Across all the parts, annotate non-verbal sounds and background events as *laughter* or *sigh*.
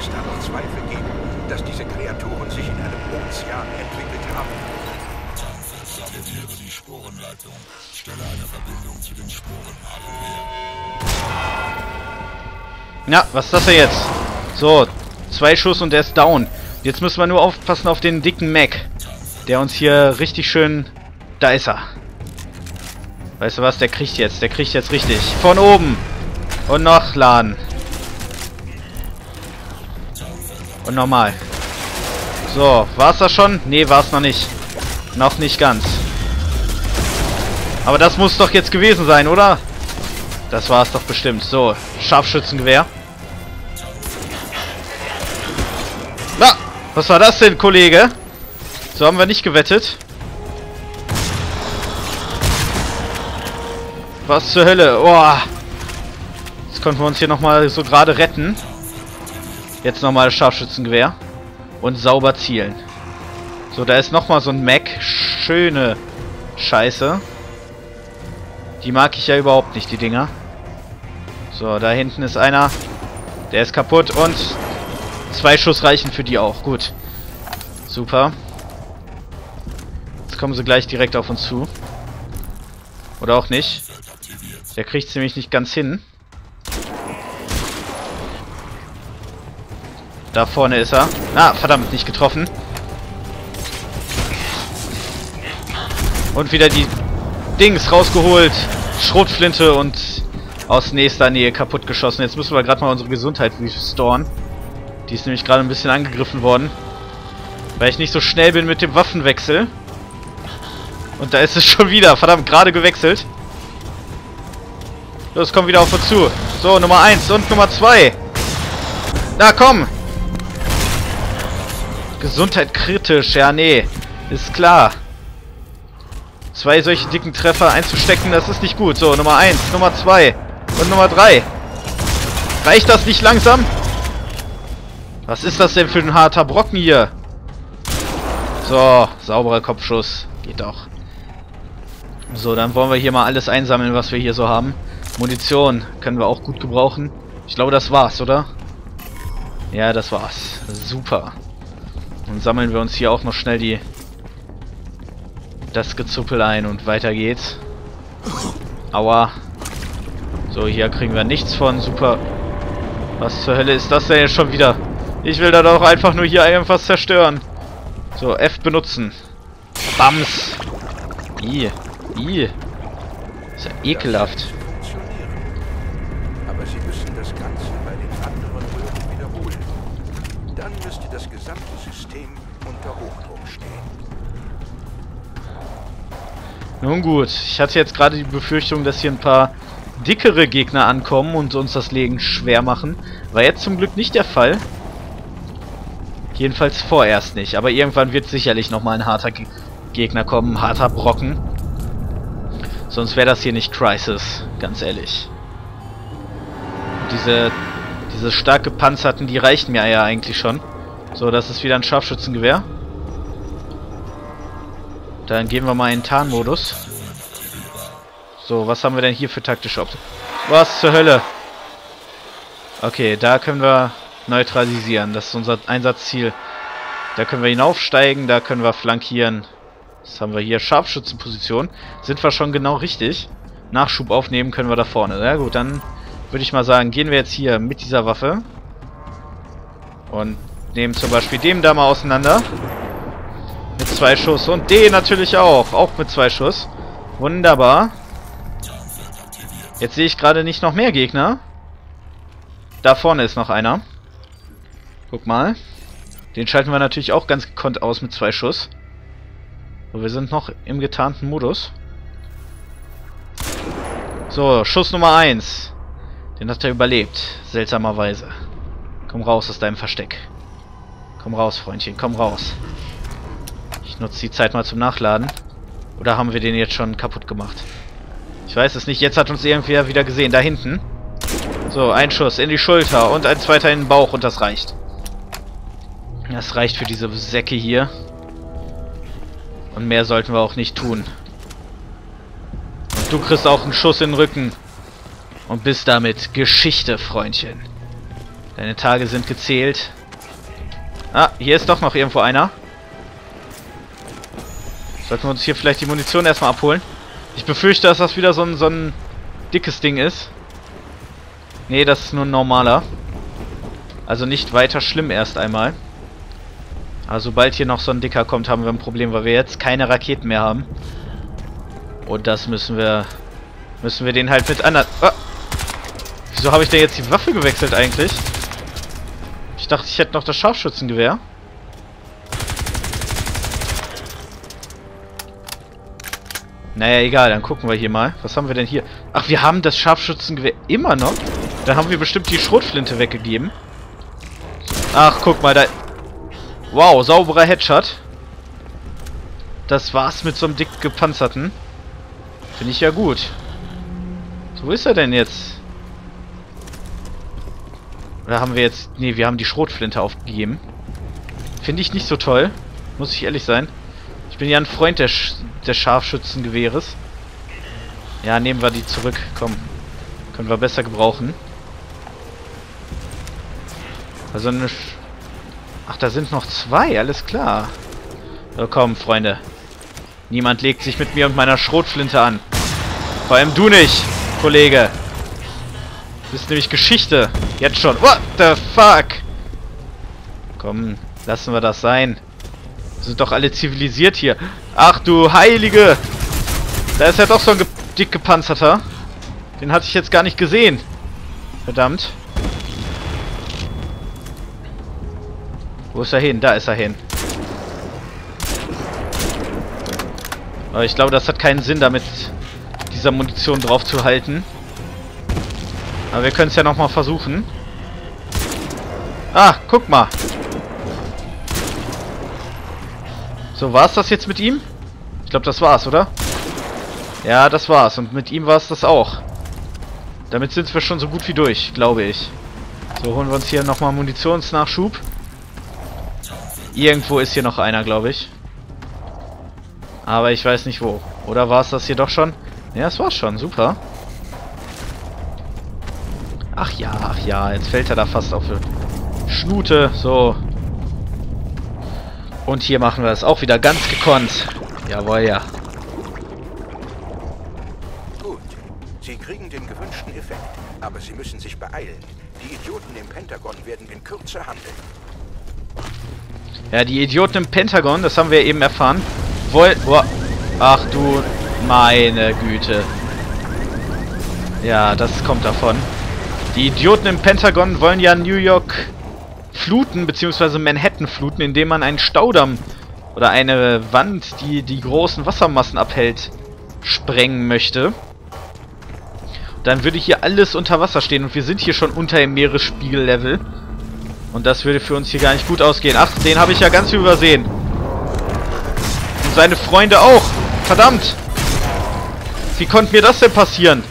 es da noch Zweifel geben, dass diese Kreaturen sich in einem Ozean entwickelt haben? Tarnfels, aktiviere die Sporenleitung. Stelle eine Verbindung zu den Sporenhaaren her. Ja, was ist das denn jetzt? So, zwei Schuss und der ist down. Jetzt müssen wir nur aufpassen auf den dicken Mac. Der uns hier richtig schön... Da ist er. Weißt du was? Der kriegt jetzt. Der kriegt jetzt richtig. Von oben. Und noch laden. Und nochmal. So, war's das schon? Nee, war's noch nicht. Noch nicht ganz. Aber das muss doch jetzt gewesen sein, oder? Das war's doch bestimmt. So, Scharfschützengewehr. Na, was war das denn, Kollege? So haben wir nicht gewettet. Was zur Hölle? Oh. Jetzt konnten wir uns hier nochmal so gerade retten. Jetzt nochmal das Scharfschützengewehr. Und sauber zielen. So, da ist nochmal so ein Mac. Schöne Scheiße. Die mag ich ja überhaupt nicht, die Dinger. So, da hinten ist einer. Der ist kaputt und zwei Schuss reichen für die auch. Gut. Super. Jetzt kommen sie gleich direkt auf uns zu. Oder auch nicht. Der kriegt es nämlich nicht ganz hin. Da vorne ist er. Ah, verdammt, nicht getroffen. Und wieder die Dings rausgeholt. Schrotflinte und aus nächster Nähe kaputt geschossen. Jetzt müssen wir gerade mal unsere Gesundheit restoren. Die ist nämlich gerade ein bisschen angegriffen worden. Weil ich nicht so schnell bin mit dem Waffenwechsel. Und da ist es *laughs* schon wieder. Verdammt, gerade gewechselt. Los, komm wieder auf uns zu. So, Nummer 1 und Nummer 2. Na, komm. Gesundheit kritisch. Ja, nee. Ist klar. Zwei solche dicken Treffer einzustecken, das ist nicht gut. So, Nummer 1, Nummer 2 und Nummer 3. Reicht das nicht langsam? Was ist das denn für ein harter Brocken hier? So, sauberer Kopfschuss. Geht doch. So, dann wollen wir hier mal alles einsammeln, was wir hier so haben. Munition können wir auch gut gebrauchen. Ich glaube, das war's, oder? Ja, das war's. Super. Dann sammeln wir uns hier auch noch schnell die das Gezuppel ein und weiter geht's. Aua. So, hier kriegen wir nichts von. Super. Was zur Hölle ist das denn jetzt schon wieder? Ich will da doch einfach nur hier irgendwas zerstören. So, F benutzen. Bams. I. I. Ist ja ekelhaft. Nun gut, ich hatte jetzt gerade die Befürchtung, dass hier ein paar dickere Gegner ankommen und uns das Legen schwer machen. War jetzt zum Glück nicht der Fall. Jedenfalls vorerst nicht, aber irgendwann wird sicherlich nochmal ein harter Ge Gegner kommen, ein harter Brocken. Sonst wäre das hier nicht Crisis, ganz ehrlich. Diese, diese stark gepanzerten, die reichen mir ja eigentlich schon. So, das ist wieder ein Scharfschützengewehr. Dann gehen wir mal in Tarnmodus. So, was haben wir denn hier für taktische Optionen? Was zur Hölle? Okay, da können wir neutralisieren. Das ist unser Einsatzziel. Da können wir hinaufsteigen, da können wir flankieren. Was haben wir hier? Scharfschützenposition. Sind wir schon genau richtig. Nachschub aufnehmen können wir da vorne. Na ja, gut, dann würde ich mal sagen, gehen wir jetzt hier mit dieser Waffe. Und nehmen zum Beispiel dem da mal auseinander. Zwei Schuss. Und den natürlich auch. Auch mit zwei Schuss. Wunderbar. Jetzt sehe ich gerade nicht noch mehr Gegner. Da vorne ist noch einer. Guck mal. Den schalten wir natürlich auch ganz gekonnt aus mit zwei Schuss. So, wir sind noch im getarnten Modus. So, Schuss Nummer 1. Den hat er überlebt. Seltsamerweise. Komm raus aus deinem Versteck. Komm raus, Freundchen. Komm raus. Nutze die Zeit mal zum Nachladen. Oder haben wir den jetzt schon kaputt gemacht? Ich weiß es nicht. Jetzt hat uns irgendwer wieder gesehen. Da hinten. So, ein Schuss in die Schulter und ein zweiter in den Bauch und das reicht. Das reicht für diese Säcke hier. Und mehr sollten wir auch nicht tun. Und du kriegst auch einen Schuss in den Rücken. Und bist damit Geschichte, Freundchen. Deine Tage sind gezählt. Ah, hier ist doch noch irgendwo einer. Sollten wir uns hier vielleicht die Munition erstmal abholen? Ich befürchte, dass das wieder so ein, so ein dickes Ding ist. Nee, das ist nur ein normaler. Also nicht weiter schlimm erst einmal. Aber sobald hier noch so ein dicker kommt, haben wir ein Problem, weil wir jetzt keine Raketen mehr haben. Und das müssen wir... Müssen wir den halt mit anderen... Ah! Wieso habe ich denn jetzt die Waffe gewechselt eigentlich? Ich dachte, ich hätte noch das Scharfschützengewehr. Naja, egal, dann gucken wir hier mal. Was haben wir denn hier? Ach, wir haben das Scharfschützengewehr immer noch? Da haben wir bestimmt die Schrotflinte weggegeben. Ach, guck mal, da... Wow, sauberer Headshot. Das war's mit so einem dick gepanzerten. Finde ich ja gut. So, wo ist er denn jetzt? Oder haben wir jetzt... Nee, wir haben die Schrotflinte aufgegeben. Finde ich nicht so toll. Muss ich ehrlich sein. Ich bin ja ein Freund der, Sch des Scharfschützengewehres. Ja, nehmen wir die zurück. Komm. Können wir besser gebrauchen. Also eine... Sch Ach, da sind noch zwei. Alles klar. So, komm, Freunde. Niemand legt sich mit mir und meiner Schrotflinte an. Vor allem du nicht, Kollege. Du bist nämlich Geschichte. Jetzt schon. What the fuck? Komm, lassen wir das sein. Wir sind doch alle zivilisiert hier. Ach du Heilige! Da ist ja doch so ein ge dick gepanzerter. Den hatte ich jetzt gar nicht gesehen. Verdammt. Wo ist er hin? Da ist er hin. Aber ich glaube, das hat keinen Sinn, damit dieser Munition drauf zu halten. Aber wir können es ja nochmal versuchen. Ah, guck mal. So, war es das jetzt mit ihm? Ich glaube, das war's, oder? Ja, das war's. Und mit ihm war es das auch. Damit sind wir schon so gut wie durch, glaube ich. So, holen wir uns hier nochmal Munitionsnachschub. Irgendwo ist hier noch einer, glaube ich. Aber ich weiß nicht wo. Oder war es das hier doch schon? Ja, es war schon. Super. Ach ja, ach ja. Jetzt fällt er da fast auf die Schnute. So. Und hier machen wir es auch wieder ganz gekonnt. Jawohl, ja. Gut. Sie kriegen den gewünschten Effekt. Aber Sie müssen sich beeilen. Die Idioten im Pentagon werden in Kürze handeln. Ja, die Idioten im Pentagon, das haben wir eben erfahren, wollen... Oh, ach du meine Güte. Ja, das kommt davon. Die Idioten im Pentagon wollen ja New York fluten, beziehungsweise Manhattan fluten, indem man einen Staudamm oder eine Wand, die die großen Wassermassen abhält, sprengen möchte. Dann würde hier alles unter Wasser stehen und wir sind hier schon unter dem Meeresspiegellevel. Und das würde für uns hier gar nicht gut ausgehen. Ach, den habe ich ja ganz übersehen. Und seine Freunde auch. Verdammt. Wie konnte mir das denn passieren?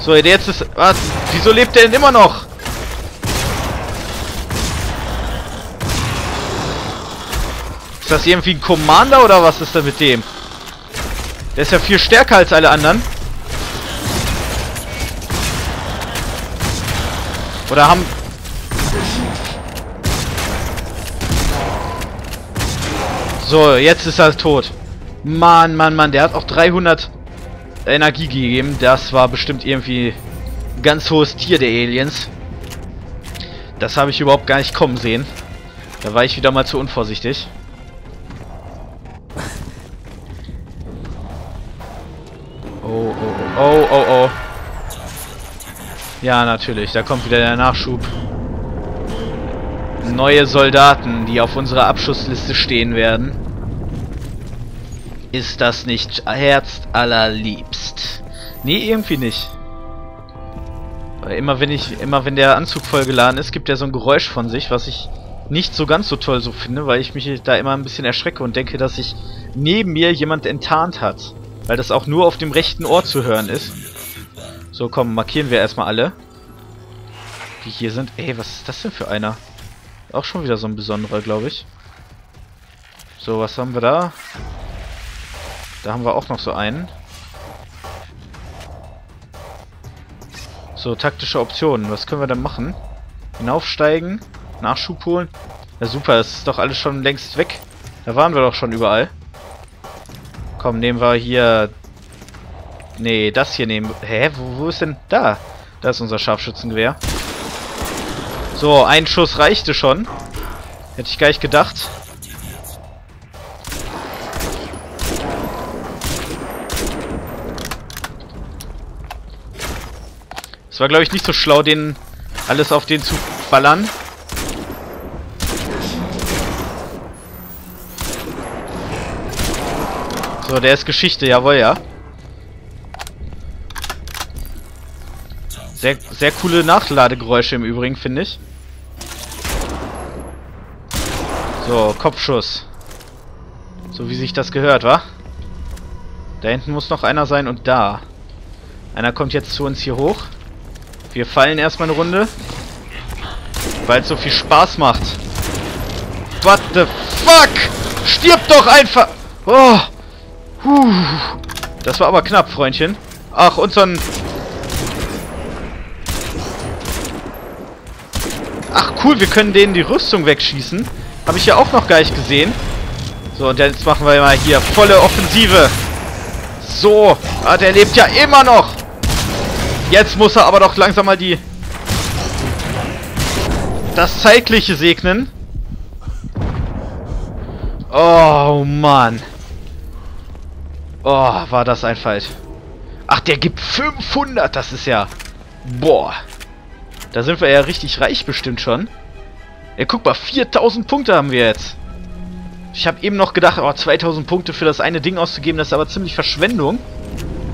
So, jetzt ist... Was? Wieso lebt er denn immer noch? Ist das irgendwie ein Commander oder was ist da mit dem? Der ist ja viel stärker als alle anderen. Oder haben... So, jetzt ist er tot. Mann, Mann, Mann, der hat auch 300 Energie gegeben. Das war bestimmt irgendwie ein ganz hohes Tier der Aliens. Das habe ich überhaupt gar nicht kommen sehen. Da war ich wieder mal zu unvorsichtig. Oh, oh, oh, oh, oh, oh. Ja, natürlich, da kommt wieder der Nachschub. Neue Soldaten, die auf unserer Abschussliste stehen werden. Ist das nicht Herz allerliebst? Nee, irgendwie nicht. Immer wenn ich, immer wenn der Anzug vollgeladen ist, gibt er so ein Geräusch von sich, was ich nicht so ganz so toll so finde, weil ich mich da immer ein bisschen erschrecke und denke, dass sich neben mir jemand enttarnt hat. Weil das auch nur auf dem rechten Ohr zu hören ist. So, komm, markieren wir erstmal alle. Die hier sind. Ey, was ist das denn für einer? Auch schon wieder so ein besonderer, glaube ich. So, was haben wir da? Da haben wir auch noch so einen. So, taktische Optionen. Was können wir denn machen? Hinaufsteigen. Nachschub holen. Ja super, das ist doch alles schon längst weg. Da waren wir doch schon überall. Komm, nehmen wir hier... Nee, das hier nehmen... Hä? Wo, wo ist denn... Da. Da ist unser Scharfschützengewehr. So, ein Schuss reichte schon. Hätte ich gar nicht gedacht. Es war, glaube ich, nicht so schlau, den alles auf den zu ballern. So, der ist Geschichte, jawohl, ja. Sehr, sehr coole Nachladegeräusche im Übrigen, finde ich. So, Kopfschuss. So wie sich das gehört, wa? Da hinten muss noch einer sein und da. Einer kommt jetzt zu uns hier hoch. Wir fallen erstmal eine Runde. Weil es so viel Spaß macht. What the fuck? Stirb doch einfach! Oh! Puh. Das war aber knapp, Freundchen. Ach, und so ein... Ach, cool, wir können denen die Rüstung wegschießen. Habe ich ja auch noch gar nicht gesehen. So, und jetzt machen wir mal hier volle Offensive. So. Ah, der lebt ja immer noch. Jetzt muss er aber doch langsam mal die... Das Zeitliche segnen. Oh, Mann. Oh, war das ein Fight. Ach, der gibt 500. Das ist ja... Boah. Da sind wir ja richtig reich bestimmt schon. Ja, guck mal, 4000 Punkte haben wir jetzt. Ich habe eben noch gedacht, oh, 2000 Punkte für das eine Ding auszugeben, das ist aber ziemlich Verschwendung.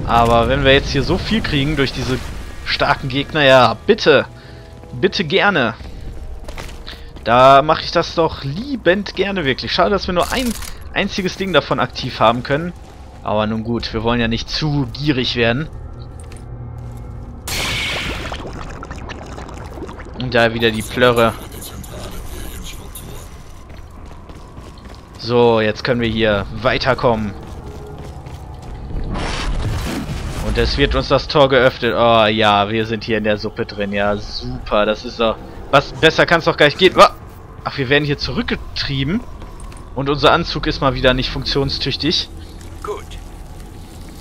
Aber wenn wir jetzt hier so viel kriegen durch diese starken Gegner, ja, bitte. Bitte gerne. Da mache ich das doch liebend gerne wirklich. Schade, dass wir nur ein einziges Ding davon aktiv haben können. Aber nun gut, wir wollen ja nicht zu gierig werden. Und da wieder die Plörre. So, jetzt können wir hier weiterkommen. Und es wird uns das Tor geöffnet. Oh ja, wir sind hier in der Suppe drin. Ja, super. Das ist doch... Was besser kann es doch gar nicht gehen. Ach, wir werden hier zurückgetrieben. Und unser Anzug ist mal wieder nicht funktionstüchtig.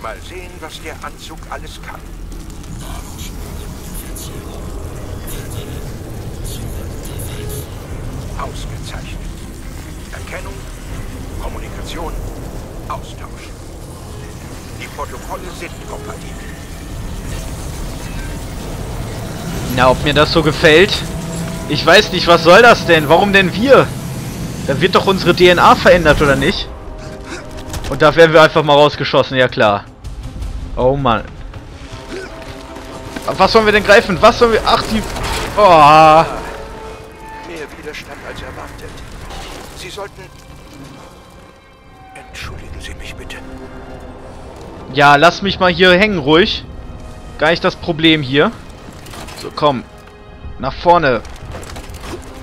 Mal sehen, was der Anzug alles kann. Ausgezeichnet. Erkennung, Kommunikation, Austausch. Die Protokolle sind kompatibel. Na, ob mir das so gefällt? Ich weiß nicht, was soll das denn? Warum denn wir? Da wird doch unsere DNA verändert, oder nicht? Und da werden wir einfach mal rausgeschossen, ja klar. Oh Mann. Was sollen wir denn greifen? Was sollen wir... Ach, die... Oh. Mehr Widerstand als erwartet. Sie sollten... Entschuldigen Sie mich bitte. Ja, lass mich mal hier hängen, ruhig. Gar nicht das Problem hier. So, komm. Nach vorne.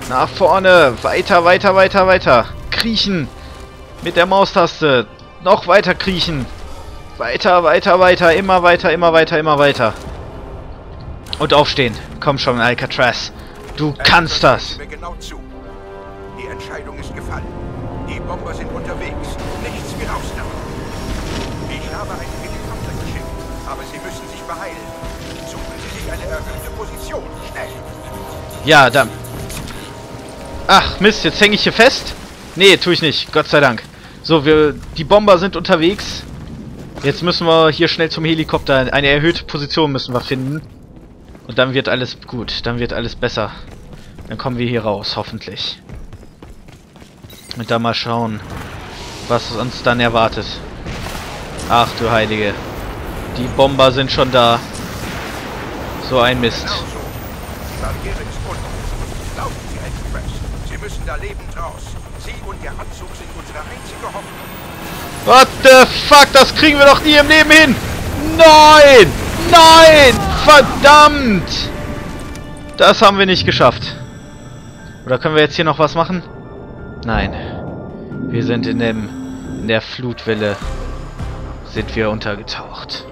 Nach vorne. Weiter, weiter, weiter, weiter. Kriechen. Mit der Maustaste. Noch weiter kriechen. Weiter, weiter, weiter. Immer weiter, immer weiter, immer weiter. Und aufstehen. Komm schon, Alcatraz. Du kannst das. Genau. Die Entscheidung ist gefallen. Die Bomber sind unterwegs. Nichts wie rausdauern. Ich habe einen Helikopter geschickt, aber Sie müssen sich beeilen. Suchen Sie sich eine erhöhte Position. Schnell. Ja, dann. Ach, Mist, jetzt hänge ich hier fest? Nee, tue ich nicht. Gott sei Dank. So, wir, die Bomber sind unterwegs. Jetzt müssen wir hier schnell zum Helikopter. Eine erhöhte Position müssen wir finden. Und dann wird alles gut. Dann wird alles besser. Dann kommen wir hier raus, hoffentlich. Und dann mal schauen, was uns dann erwartet. Ach du Heilige. Die Bomber sind schon da. So ein Mist. Barriere ist unten. Laufen Sie, Express. Sie müssen da lebend raus. Sie und Ihr Anzug sind unsere einzige Hoffnung. What the fuck? Das kriegen wir doch nie im Leben hin! Nein! Nein! Verdammt! Das haben wir nicht geschafft. Oder können wir jetzt hier noch was machen? Nein. Wir sind in dem... in der Flutwelle sind wir untergetaucht.